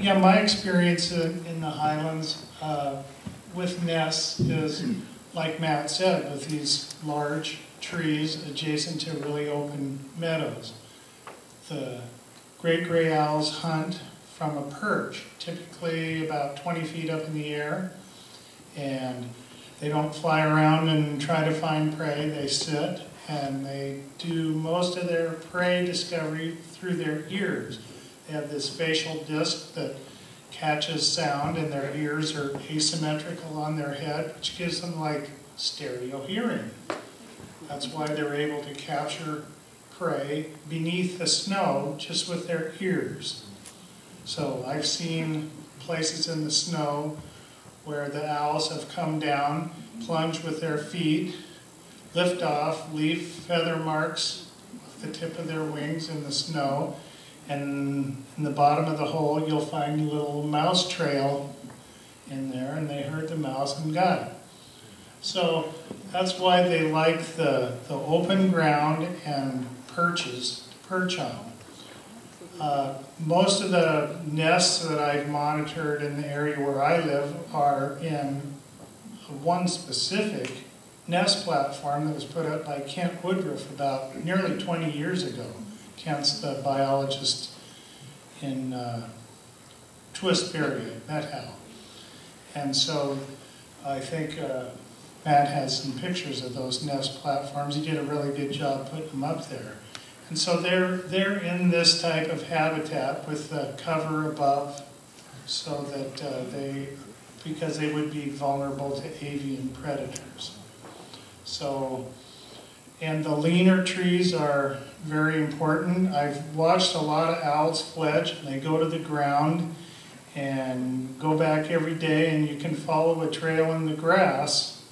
Yeah, my experience in, the Highlands uh, with nests is, like Matt said, with these large trees adjacent to really open meadows. The great gray owls hunt from a perch, typically about 20 feet up in the air, and they don't fly around and try to find prey. They sit and they do most of their prey discovery through their ears. They have this facial disc that catches sound, and their ears are asymmetrical on their head, which gives them like stereo hearing. That's why they're able to capture prey beneath the snow just with their ears. So I've seen places in the snow where the owls have come down, plunge with their feet, lift off, leave feather marks off the tip of their wings in the snow, and in the bottom of the hole, you'll find a little mouse trail in there, and they heard the mouse and got it. So that's why they like the, the open ground and perches, perch on. Uh, most of the nests that I've monitored in the area where I live are in one specific nest platform that was put up by Kent Woodruff about nearly 20 years ago. The biologist in uh, Twistberry at Methow. And so I think uh, Matt has some pictures of those nest platforms. He did a really good job putting them up there. And so they're, they're in this type of habitat with the cover above so that uh, they, because they would be vulnerable to avian predators. So, and the leaner trees are very important. I've watched a lot of owls fledge, and they go to the ground and go back every day, and you can follow a trail in the grass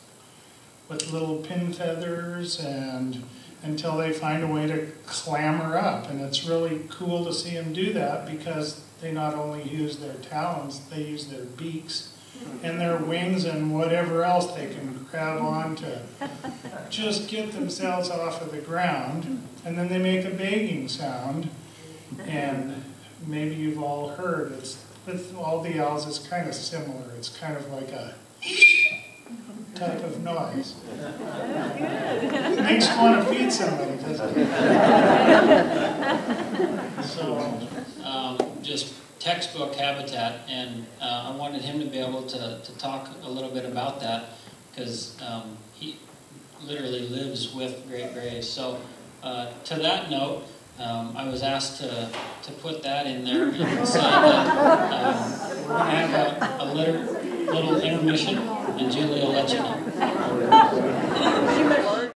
with little pin feathers and until they find a way to clamber up. And it's really cool to see them do that because they not only use their talons, they use their beaks and their wings and whatever else they can grab on to just get themselves off of the ground. And then they make a begging sound. And maybe you've all heard, it's with all the owls, it's kind of similar. It's kind of like a type of noise. It makes you want to feed somebody, doesn't it? So, um, just textbook habitat, and uh, I wanted him to be able to, to talk a little bit about that because um, he literally lives with Great Grays. So, uh, to that note, um, I was asked to, to put that in there and that um, we're going to have a, a little, little intermission, and Julie will let you know.